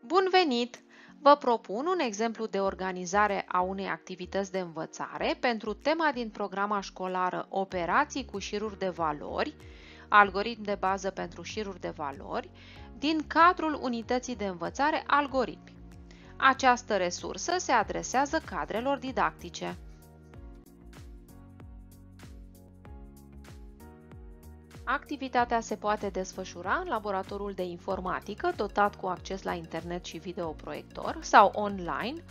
Bun venit! Vă propun un exemplu de organizare a unei activități de învățare pentru tema din programa școlară Operații cu șiruri de valori, algoritm de bază pentru șiruri de valori, din cadrul unității de învățare Algoritmi. Această resursă se adresează cadrelor didactice. Activitatea se poate desfășura în laboratorul de informatică dotat cu acces la internet și videoproiector sau online,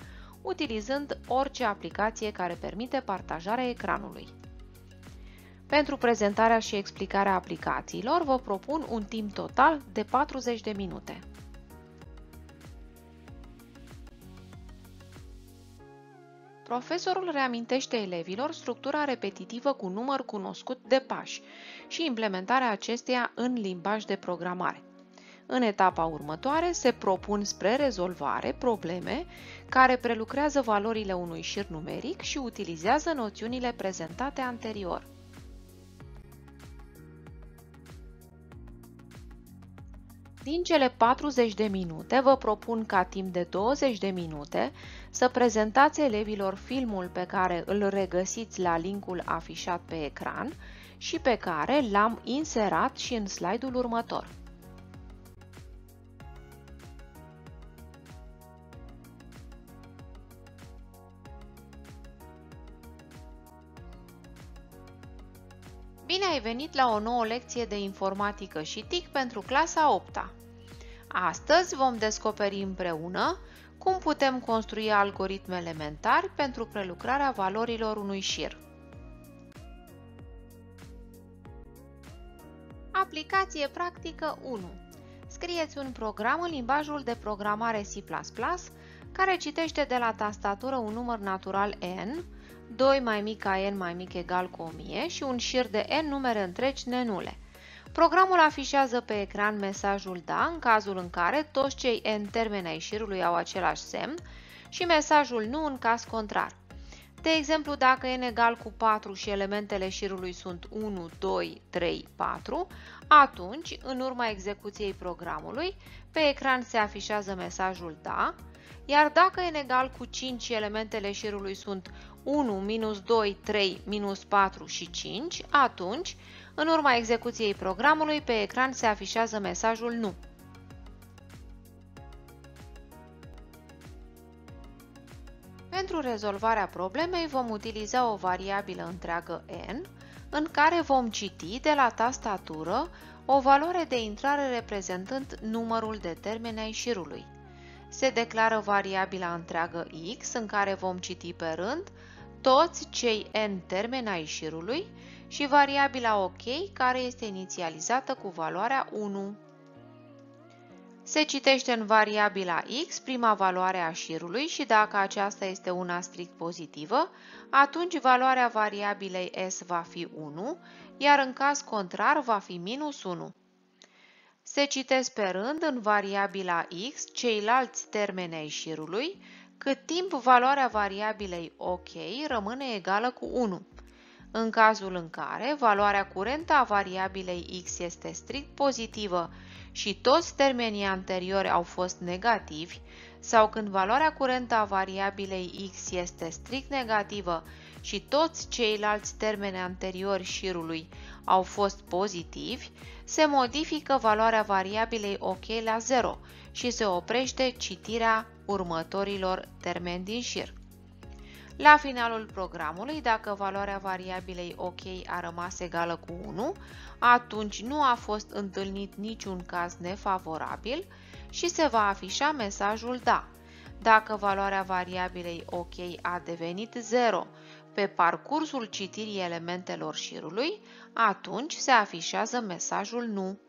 utilizând orice aplicație care permite partajarea ecranului. Pentru prezentarea și explicarea aplicațiilor vă propun un timp total de 40 de minute. Profesorul reamintește elevilor structura repetitivă cu număr cunoscut de pași și implementarea acesteia în limbaj de programare. În etapa următoare se propun spre rezolvare probleme care prelucrează valorile unui șir numeric și utilizează noțiunile prezentate anterior. Din cele 40 de minute, vă propun ca timp de 20 de minute să prezentați elevilor filmul pe care îl regăsiți la linkul afișat pe ecran și pe care l-am inserat și în slide-ul următor. Bine ai venit la o nouă lecție de informatică și TIC pentru clasa 8 -a. Astăzi vom descoperi împreună cum putem construi algoritmi elementari pentru prelucrarea valorilor unui șir. Aplicație practică 1. Scrieți un program în limbajul de programare C++ care citește de la tastatură un număr natural n, 2 mai mic ca n mai mic egal cu 1000 și un șir de n numere întregi nenule. Programul afișează pe ecran mesajul da în cazul în care toți cei n termeni ai șirului au același semn și mesajul nu în caz contrar. De exemplu, dacă n egal cu 4 și elementele șirului sunt 1, 2, 3, 4, atunci, în urma execuției programului, pe ecran se afișează mesajul da, iar dacă n egal cu 5 și elementele șirului sunt 1, minus 2, 3, minus 4 și 5, atunci, în urma execuției programului, pe ecran se afișează mesajul nu. Pentru rezolvarea problemei vom utiliza o variabilă întreagă n, în care vom citi de la tastatură o valoare de intrare reprezentând numărul de termeni ai șirului. Se declară variabila întreagă x, în care vom citi pe rând toți cei n termeni ai șirului și variabila OK, care este inițializată cu valoarea 1. Se citește în variabila x prima valoare a șirului și dacă aceasta este una strict pozitivă, atunci valoarea variabilei s va fi 1, iar în caz contrar va fi minus 1. Se citesc pe rând în variabila x ceilalți termeni ai șirului, cât timp valoarea variabilei OK rămâne egală cu 1. În cazul în care valoarea curentă a variabilei x este strict pozitivă și toți termenii anteriori au fost negativi, sau când valoarea curentă a variabilei x este strict negativă și toți ceilalți termeni anteriori șirului au fost pozitivi, se modifică valoarea variabilei OK la 0 și se oprește citirea următorilor termeni din șir. La finalul programului, dacă valoarea variabilei OK a rămas egală cu 1, atunci nu a fost întâlnit niciun caz nefavorabil și se va afișa mesajul da. Dacă valoarea variabilei OK a devenit 0 pe parcursul citirii elementelor șirului, atunci se afișează mesajul nu.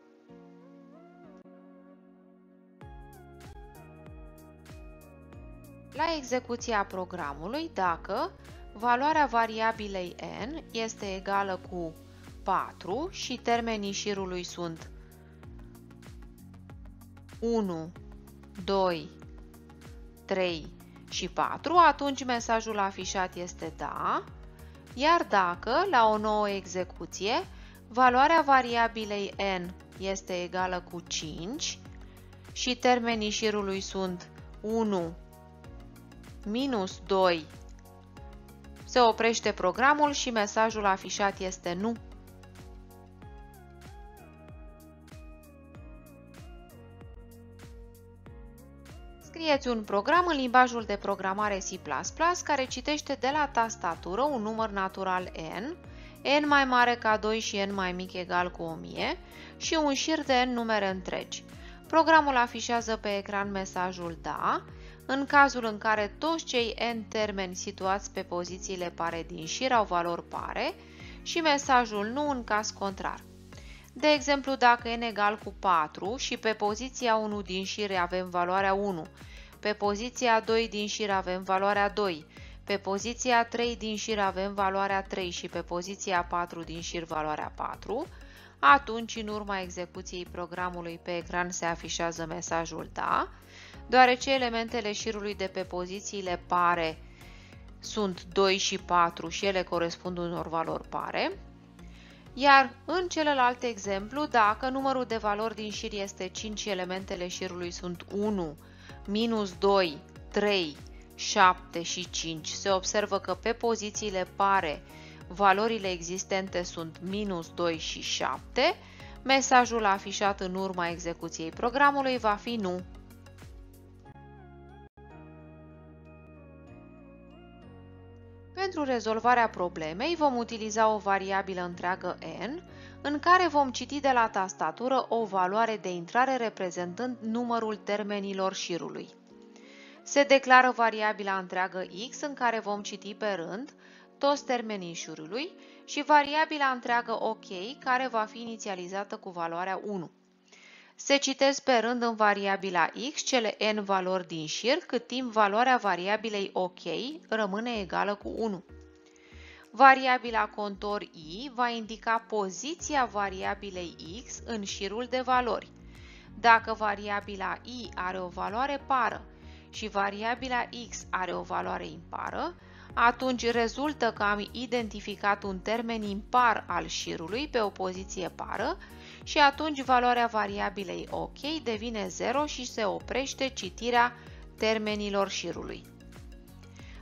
La execuția programului, dacă valoarea variabilei n este egală cu 4 și termenii șirului sunt 1, 2, 3 și 4, atunci mesajul afișat este da, iar dacă, la o nouă execuție, valoarea variabilei n este egală cu 5 și termenii șirului sunt 1, minus 2, se oprește programul și mesajul afișat este nu. Scrieți un program în limbajul de programare C++ care citește de la tastatură un număr natural n, n mai mare ca 2 și n mai mic egal cu 1000 și un șir de n numere întregi. Programul afișează pe ecran mesajul da, în cazul în care toți cei n termeni situați pe pozițiile pare din șir au valori pare și mesajul nu în caz contrar. De exemplu, dacă n egal cu 4 și pe poziția 1 din șir avem valoarea 1, pe poziția 2 din șir avem valoarea 2, pe poziția 3 din șir avem valoarea 3 și pe poziția 4 din șir valoarea 4, atunci în urma execuției programului pe ecran se afișează mesajul da, deoarece elementele șirului de pe pozițiile pare sunt 2 și 4 și ele corespund unor valori pare, iar în celălalt exemplu, dacă numărul de valori din șir este 5 și elementele șirului sunt 1, minus 2, 3, 7 și 5, se observă că pe pozițiile pare valorile existente sunt minus 2 și 7, mesajul afișat în urma execuției programului va fi nu. Rezolvarea problemei vom utiliza o variabilă întreagă n, în care vom citi de la tastatură o valoare de intrare reprezentând numărul termenilor șirului. Se declară variabila întreagă x în care vom citi pe rând toți termenii șirului și variabila întreagă OK care va fi inițializată cu valoarea 1. Se citesc pe rând în variabila x cele n valori din șir, cât timp valoarea variabilei OK rămâne egală cu 1. Variabila contor i va indica poziția variabilei x în șirul de valori. Dacă variabila i are o valoare pară și variabila x are o valoare impară, atunci rezultă că am identificat un termen impar al șirului pe o poziție pară și atunci valoarea variabilei OK devine 0 și se oprește citirea termenilor șirului.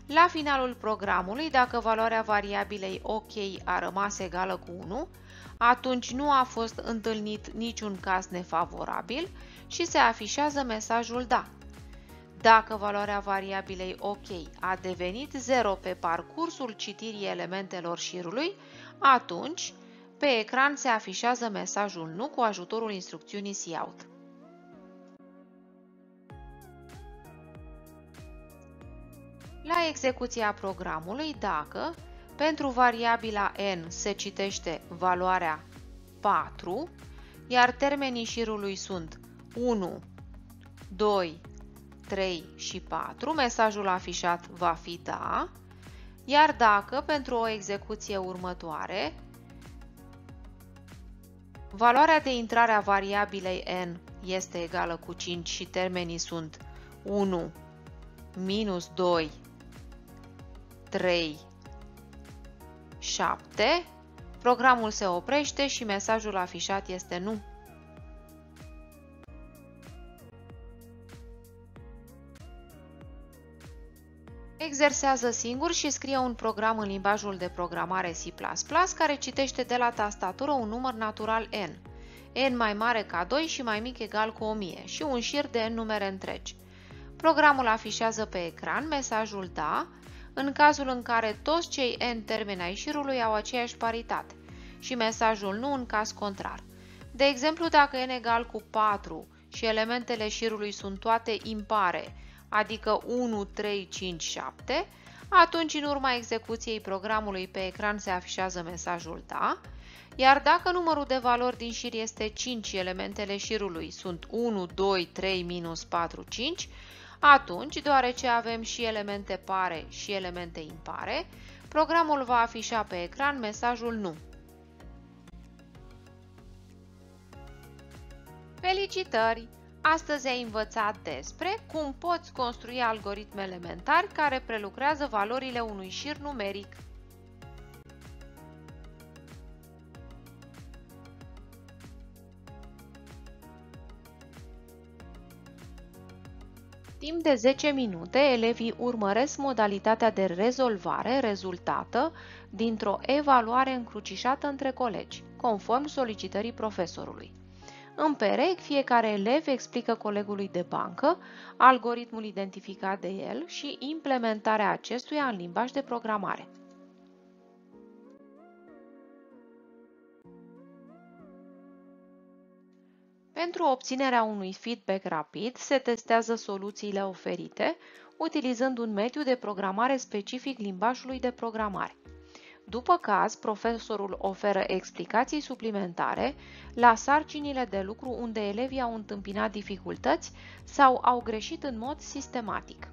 La finalul programului, dacă valoarea variabilei OK a rămas egală cu 1, atunci nu a fost întâlnit niciun caz nefavorabil și se afișează mesajul da. Dacă valoarea variabilei OK a devenit 0 pe parcursul citirii elementelor șirului, atunci pe ecran se afișează mesajul nu cu ajutorul instrucțiunii cout. La execuția programului, dacă pentru variabila n se citește valoarea 4, iar termenii șirului sunt 1, 2, 3 și 4, mesajul afișat va fi da, iar dacă pentru o execuție următoare valoarea de intrare a variabilei n este egală cu 5 și termenii sunt 1, minus 2, 3, 7, programul se oprește și mesajul afișat este nu. Exersează singur și scrie un program în limbajul de programare C++ care citește de la tastatură un număr natural n, n mai mare ca 2 și mai mic egal cu 1000 și un șir de n numere întregi. Programul afișează pe ecran mesajul da în cazul în care toți cei n termeni ai șirului au aceeași paritate și mesajul nu în caz contrar. De exemplu, dacă n egal cu 4 și elementele șirului sunt toate impare, adică 1, 3, 5, 7, atunci în urma execuției programului pe ecran se afișează mesajul da, iar dacă numărul de valori din șir este 5 și elementele șirului sunt 1, 2, 3, minus 4, 5, atunci, deoarece avem și elemente pare și elemente impare, programul va afișa pe ecran mesajul nu. Felicitări! Astăzi ai învățat despre cum poți construi algoritmi elementari care prelucrează valorile unui șir numeric. Timp de 10 minute, elevii urmăresc modalitatea de rezolvare rezultată dintr-o evaluare încrucișată între colegi, conform solicitării profesorului. În perec, fiecare elev explică colegului de bancă algoritmul identificat de el și implementarea acestuia în limbaj de programare. Pentru obținerea unui feedback rapid, se testează soluțiile oferite, utilizând un mediu de programare specific limbajului de programare. După caz, profesorul oferă explicații suplimentare la sarcinile de lucru unde elevii au întâmpinat dificultăți sau au greșit în mod sistematic.